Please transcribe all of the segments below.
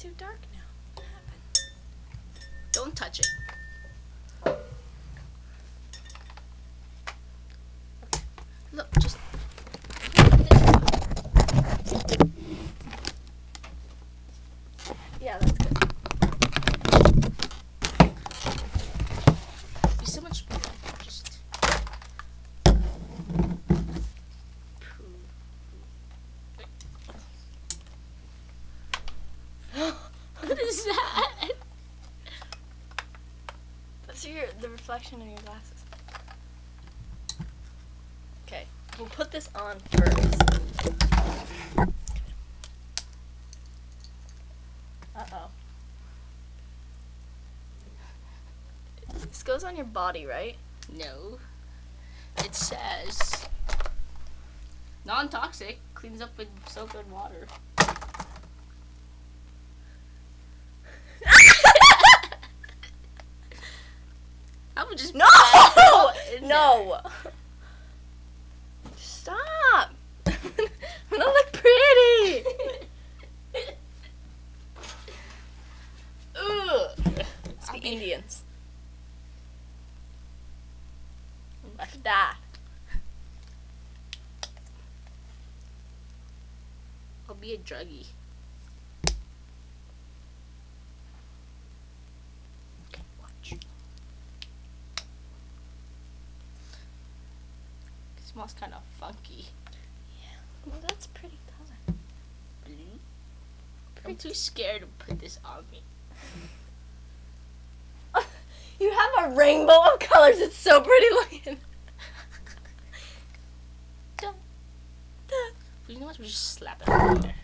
Too dark now. What happened? Don't touch it. Look, just. Yeah, that's good. Be so much better. Just. That? That's your the reflection in your glasses. Okay, we'll put this on first. Uh oh. This goes on your body, right? No. It says non-toxic, cleans up with soap and water. I would just No! put that in no! Stop! I don't look pretty! Ugh. It's the. Indians. Like that. I'll be a druggie. Okay, watch. It smells kind of funky. Yeah. Well, that's pretty color. Blue. I'm too scared to put this on me. You have a rainbow of colors. It's so pretty looking. You know what? We just slap it on there.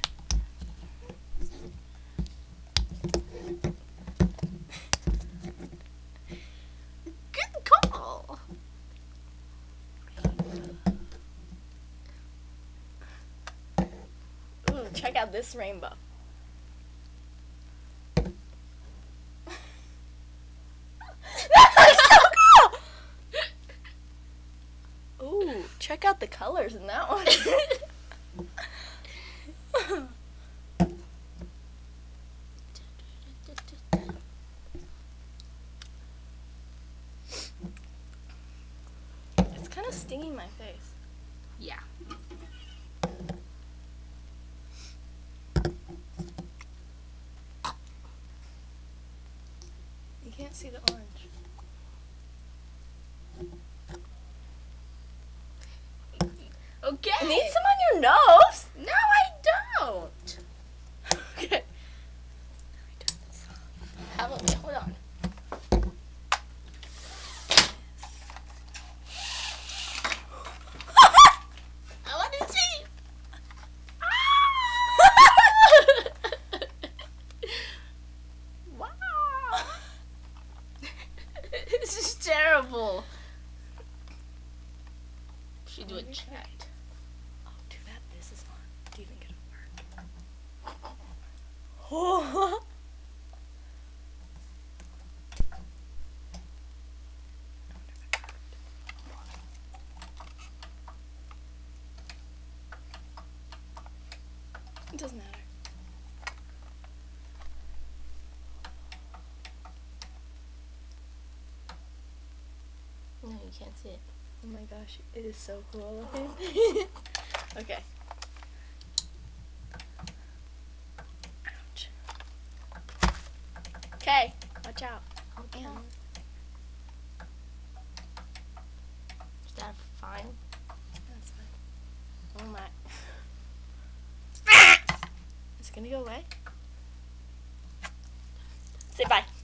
Check out this rainbow. That's so cool! Ooh, check out the colors in that one. it's kind of stinging my face. Yeah. See the orange. Okay. Need some on your nose. No, I don't. Okay. How about hold on? I want to see. wow. this is terrible. Should do a chat. Oh, too bad this is on. Do you think it'll work? Oh. It doesn't matter. No, you can't see it. Oh my gosh, it is so cool looking. okay. Ouch. Okay, watch out. Okay. Yeah. Is that fine? That's fine. Oh my. Is it gonna go away? Say bye.